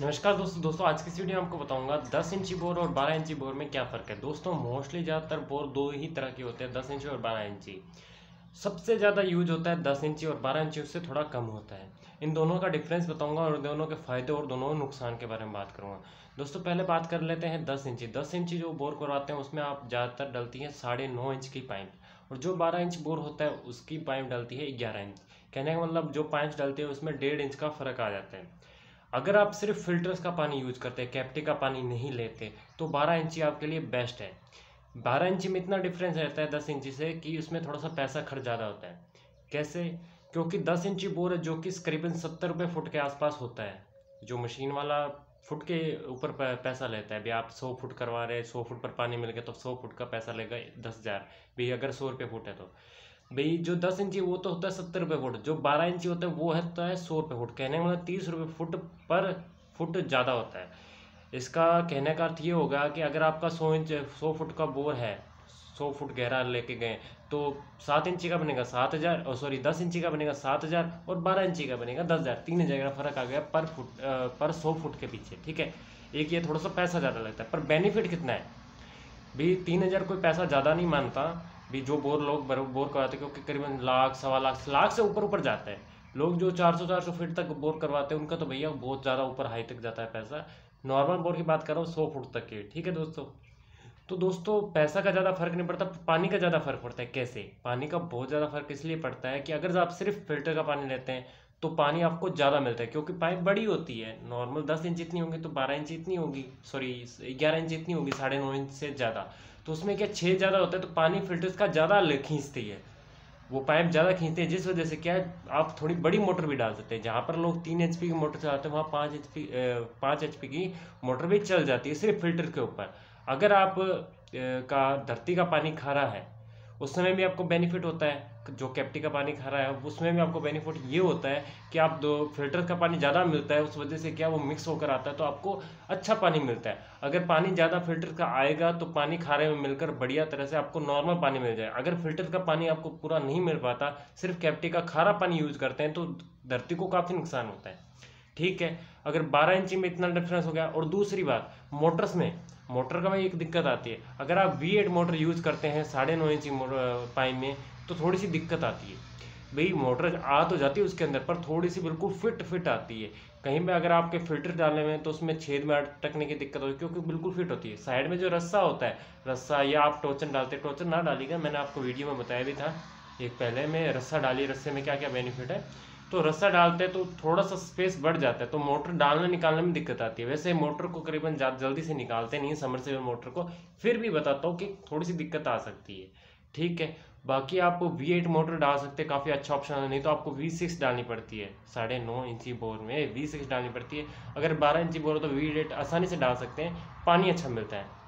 नमस्कार दोस्तों दोस्तों, आज की इस वीडियो में आपको बताऊँगा 10 इंची बोर और 12 इंची बोर में क्या फ़र्क है? दोस्तों मोस्टली ज़्यादातर बोर दो ही तरह के होते हैं 10 इंची और 12 इंची। सबसे ज़्यादा यूज़ होता है 10 इंची और 12 इंची, उससे थोड़ा कम होता है। इन दोनों का डिफरेंस बताऊँगा और दोनों के फ़ायदे और दोनों नुकसान के बारे में बात करूँगा। दोस्तों, पहले बात कर लेते हैं दस इंची। दस इंची जो बोर करवाते हैं, उसमें आप ज़्यादातर डलती है साढ़े नौ इंच की पाइप और जो बारह इंच बोर होता है, उसकी पाइप डलती है ग्यारह इंच। कहने का मतलब जो पाइप डलती है, उसमें डेढ़ इंच का फ़र्क आ जाता है। अगर आप सिर्फ़ फिल्टर्स का पानी यूज़ करते हैं, कैप्टी का पानी नहीं लेते तो 12 इंची आपके लिए बेस्ट है। 12 इंची में इतना डिफरेंस रहता है 10 इंची से कि उसमें थोड़ा सा पैसा खर्च ज़्यादा होता है। कैसे? क्योंकि 10 इंची बोर है जो कि करीबन सत्तर रुपये फुट के आसपास होता है। जो मशीन वाला फुट के ऊपर पैसा लेता है भी आप सौ फुट करवा रहे हैं, सौ फुट पर पानी मिल गया तो सौ फुट का पैसा लेगा दस हज़ार। भी अगर सौ रुपये फुट है तो। भाई, जो दस इंची, वो तो होता है सत्तर रुपये फुट। जो बारह इंची होता है, वो होता है सौ रुपये फुट। कहने का मतलब तीस रुपये फुट पर फुट ज़्यादा होता है। इसका कहने का अर्थ ये होगा कि अगर आपका सौ इंच, सौ फुट का बोर है, सौ फुट गहरा लेके गए तो सात इंची का बनेगा सात हज़ार, और सॉरी, दस इंची का बनेगा सात हज़ार, और बारह इंची का बनेगा दस हज़ार। तीन हज़ार का फ़र्क आ गया पर फुट पर सौ फुट के पीछे, ठीक है? एक ये थोड़ा सा पैसा ज़्यादा लगता है। पर बेनिफिट कितना है? भाई, तीन हज़ार कोई पैसा ज़्यादा नहीं मानता। भी जो बोर लोग बोर करवाते हैं, क्योंकि करीबन लाख, सवा लाख लाख से ऊपर ऊपर जाता है। लोग जो 400 400 फीट तक बोर करवाते हैं, उनका तो भैया बहुत ज़्यादा ऊपर हाई तक जाता है पैसा। नॉर्मल बोर की बात कर रहा हूँ, सौ फुट तक के। ठीक है दोस्तों? तो दोस्तों, पैसा का ज़्यादा फ़र्क नहीं पड़ता, पानी का ज़्यादा फ़र्क पड़ता है। कैसे? पानी का बहुत ज़्यादा फ़र्क इसलिए पड़ता है कि अगर आप सिर्फ़ फ़िल्टर का पानी लेते हैं तो पानी आपको ज़्यादा मिलता है, क्योंकि पाइप बड़ी होती है। नॉर्मल दस इंच इतनी होगी तो बारह इंच इतनी होगी, सॉरी, ग्यारह इंच इतनी होगी, साढ़े नौ इंच से ज़्यादा। तो उसमें क्या छेद ज़्यादा होता है तो पानी फिल्टर्स का ज़्यादा खींचती है। वो पाइप ज़्यादा खींचते हैं, जिस वजह से क्या है, आप थोड़ी बड़ी मोटर भी डाल सकते हैं। जहाँ पर लोग तीन एच की मोटर चलाते हैं, वहाँ पाँच एच पी पाँच एच की मोटर भी चल जाती है, सिर्फ़ फ़िल्टर के ऊपर। अगर आप का धरती का पानी खारा है उस समय भी आपको बेनिफिट होता है जो कैप्टी का पानी खा रहा है उसमें भी आपको बेनिफिट ये होता है कि आप दो फ़िल्टर का पानी ज़्यादा मिलता है, उस वजह से क्या वो मिक्स होकर आता है तो आपको अच्छा पानी मिलता है। अगर पानी ज़्यादा फ़िल्टर का आएगा तो पानी खारे में मिलकर बढ़िया तरह से आपको नॉर्मल पानी मिल जाए। अगर फ़िल्टर का पानी आपको पूरा नहीं मिल पाता, सिर्फ़ कैप्टी का खारा पानी यूज़ करते हैं तो धरती को काफ़ी नुकसान होता है। ठीक है, अगर 12 इंची में इतना डिफरेंस हो गया। और दूसरी बात मोटर्स में मोटर का एक दिक्कत आती है। अगर आप वी मोटर यूज़ करते हैं, साढ़े नौ इंची पाइप में तो थोड़ी सी दिक्कत आती है। भाई मोटर आ तो जाती है उसके अंदर, पर थोड़ी सी बिल्कुल फिट फिट आती है। कहीं पे अगर आपके फ़िल्टर डालने में तो उसमें छेद में अटकने की दिक्कत होती है, क्योंकि बिल्कुल फिट होती है। साइड में जो रस्सा होता है, रस्सा या आप टोचन डालते टोचन ना डालिएगा मैंने आपको वीडियो में बताया भी था। एक पहले में रस्सा डाली, रस्से में क्या क्या बेनिफिट है? तो रस्सा डालते हैं तो थोड़ा सा स्पेस बढ़ जाता है तो मोटर डालने निकालने में दिक्कत आती है। वैसे मोटर को करीबन जल्दी से निकालते नहीं समर से मोटर को। फिर भी बताता हूँ कि थोड़ी सी दिक्कत आ सकती है। ठीक है, बाकी आप वी एट मोटर डाल सकते हैं, काफ़ी अच्छा ऑप्शन है। नहीं तो आपको वी सिक्स डालनी पड़ती है। साढ़े नौ इंची बोर में वी सिक्स डालनी पड़ती है। अगर बारह इंची बोर हो तो वी एट आसानी से डाल सकते हैं, पानी अच्छा मिलता है।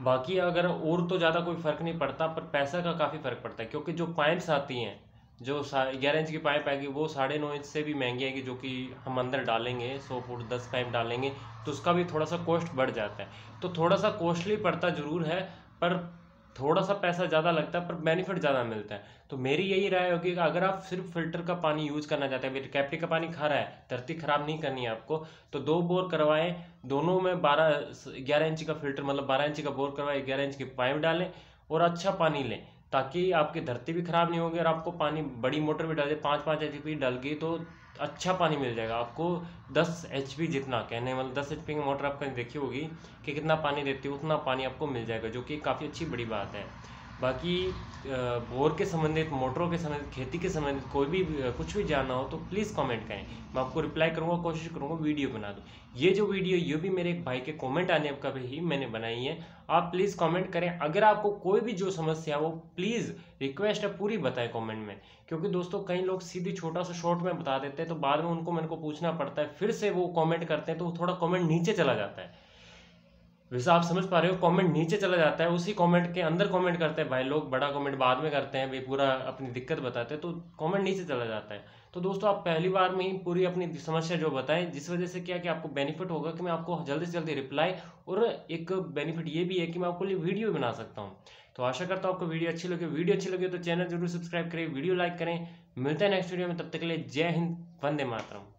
बाकी अगर और तो ज़्यादा कोई फ़र्क नहीं पड़ता, पर पैसा का काफ़ी फ़र्क पड़ता है, क्योंकि जो पाइप्स आती हैं जो ग्यारह इंच की पाइप आएगी, वो साढ़े नौ इंच से भी महँगी आएगी, जो कि हम अंदर डालेंगे, सौ फुट दस पाइप डालेंगे तो उसका भी थोड़ा सा कॉस्ट बढ़ जाता है। तो थोड़ा सा कॉस्टली पड़ता ज़रूर है, पर थोड़ा सा पैसा ज़्यादा लगता है, पर बेनिफिट ज़्यादा मिलता है। तो मेरी यही राय होगी कि अगर आप सिर्फ़ फ़िल्टर का पानी यूज़ करना चाहते हैं कैप्टी का पानी खा रहा है, धरती ख़राब नहीं करनी है आपको तो दो बोर करवाएँ, दोनों में बारह, ग्यारह इंच का फ़िल्टर मतलब बारह इंच का बोर करवाएँ, ग्यारह इंच की पाइप डालें और अच्छा पानी लें। ताकि आपकी धरती भी ख़राब नहीं होगी और आपको पानी, बड़ी मोटर भी डाल पाँच पाँच एच पी डल गई तो अच्छा पानी मिल जाएगा। आपको दस एच पी जितना, कहने मतलब दस एच पी की मोटर आपने देखी होगी कि कितना पानी देती है, उतना पानी आपको मिल जाएगा, जो कि काफ़ी अच्छी बड़ी बात है। बाकी बोर के संबंधित, मोटरों के संबंधित, खेती के संबंधित कोई भी कुछ भी जानना हो तो प्लीज़ कमेंट करें। मैं आपको रिप्लाई करूँगा, कोशिश करूँगा वीडियो बना दूँ। ये जो वीडियो, ये भी मेरे एक भाई के कमेंट आने का भी ही मैंने बनाई है। आप प्लीज़ कमेंट करें। अगर आपको कोई भी जो समस्या है प्लीज़ रिक्वेस्ट है पूरी बताएँ कमेंट में। क्योंकि दोस्तों, कई लोग सीधी छोटा सा शॉर्ट में बता देते हैं तो बाद में उनको मेरे को पूछना पड़ता है, फिर से वो कॉमेंट करते हैं तो थोड़ा कॉमेंट नीचे चला जाता है। वैसे आप समझ पा रहे हो कमेंट नीचे चला जाता है, उसी कमेंट के अंदर कमेंट करते हैं भाई लोग, बड़ा कमेंट बाद में करते हैं, भाई पूरा अपनी दिक्कत बताते हैं तो कमेंट नीचे चला जाता है। तो दोस्तों, आप पहली बार में ही पूरी अपनी समस्या जो बताएँ, जिस वजह से क्या कि आपको बेनिफिट होगा कि मैं आपको जल्दी से जल्दी रिप्लाई और एक बेनिफिट ये भी है कि मैं आपको लिए वीडियो बना सकता हूँ। तो आशा करता हूँ आपको वीडियो अच्छी लगे वीडियो अच्छी लगे तो चैनल ज़रूर सब्सक्राइब करें वीडियो लाइक करें। मिलते हैं नेक्स्ट वीडियो में, तब तक के लिए जय हिंद, वंदे मातरम।